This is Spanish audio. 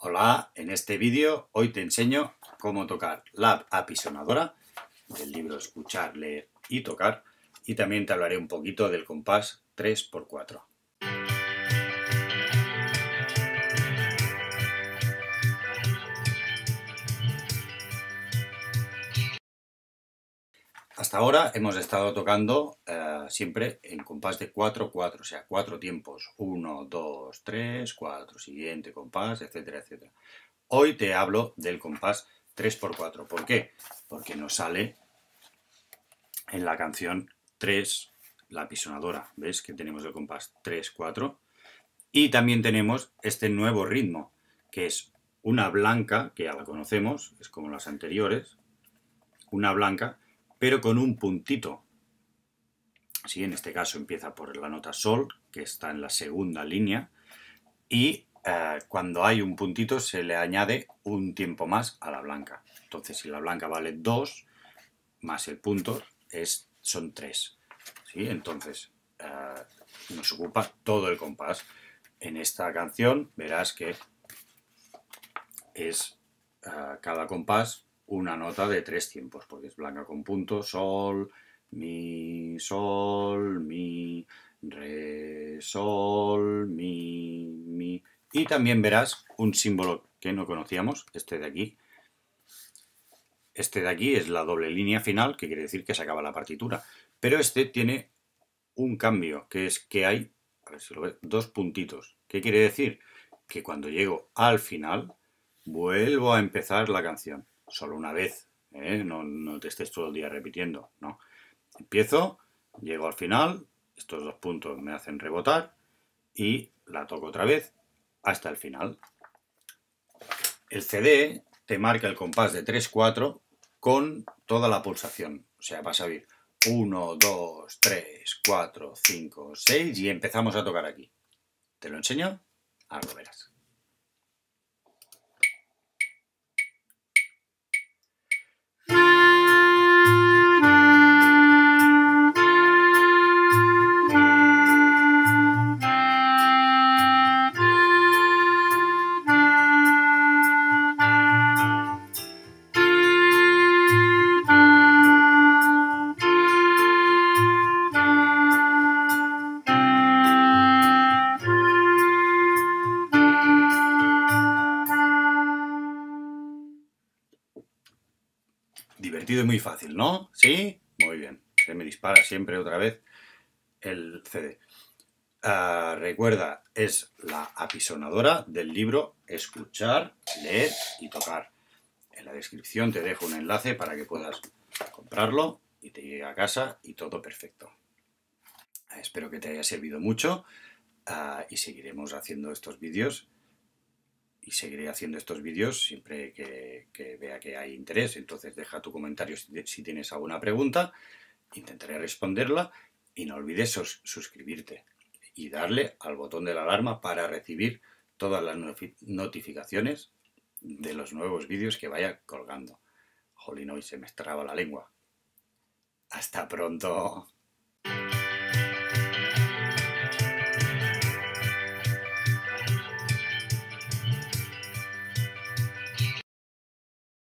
Hola, en este vídeo hoy te enseño cómo tocar la apisonadora del libro Escuchar, Leer y Tocar y también te hablaré un poquito del compás 3x4. Hasta ahora hemos estado tocando eh, siempre en compás de 4-4, o sea, cuatro tiempos. 1, 2, 3, 4, siguiente compás, etcétera, etcétera. Hoy te hablo del compás 3x4. ¿Por qué? Porque nos sale en la canción 3, la pisonadora. ¿Ves que tenemos el compás 3-4? Y también tenemos este nuevo ritmo, que es una blanca, que ya la conocemos, es como las anteriores, una blanca, pero con un puntito. Sí, en este caso empieza por la nota sol, que está en la segunda línea, y eh, cuando hay un puntito se le añade un tiempo más a la blanca. Entonces, si la blanca vale 2, más el punto es, son 3. ¿sí? Entonces, eh, nos ocupa todo el compás. En esta canción verás que es eh, cada compás una nota de tres tiempos, porque es blanca con punto, sol, mi, sol, mi, re, sol, mi, mi. Y también verás un símbolo que no conocíamos, este de aquí. Este de aquí es la doble línea final, que quiere decir que se acaba la partitura. Pero este tiene un cambio, que es que hay, a ver si lo ves, dos puntitos. ¿Qué quiere decir? Que cuando llego al final, vuelvo a empezar la canción solo una vez, ¿eh? no, te estés todo el día repitiendo, no. Empiezo, llego al final, estos dos puntos me hacen rebotar y la toco otra vez hasta el final. El CD te marca el compás de 3-4 con toda la pulsación, o sea, vas a oír 1, 2, 3, 4, 5, 6 y empezamos a tocar aquí. ¿Te lo enseño? Ahora lo verás. Divertido y muy fácil, ¿no? ¿Sí? Muy bien. Se me dispara siempre otra vez el CD. Ah, recuerda, es la apisonadora del libro Escuchar, Leer y Tocar. En la descripción te dejo un enlace para que puedas comprarlo y te llegue a casa y todo perfecto. Espero que te haya servido mucho ah, y seguiremos haciendo estos vídeos y seguiré haciendo estos vídeos siempre que, vea que hay interés. Entonces deja tu comentario si, tienes alguna pregunta, intentaré responderla y no olvides suscribirte y darle al botón de la alarma para recibir todas las notificaciones de los nuevos vídeos que vaya colgando. Jolín, hoy se me estraba la lengua. Hasta pronto.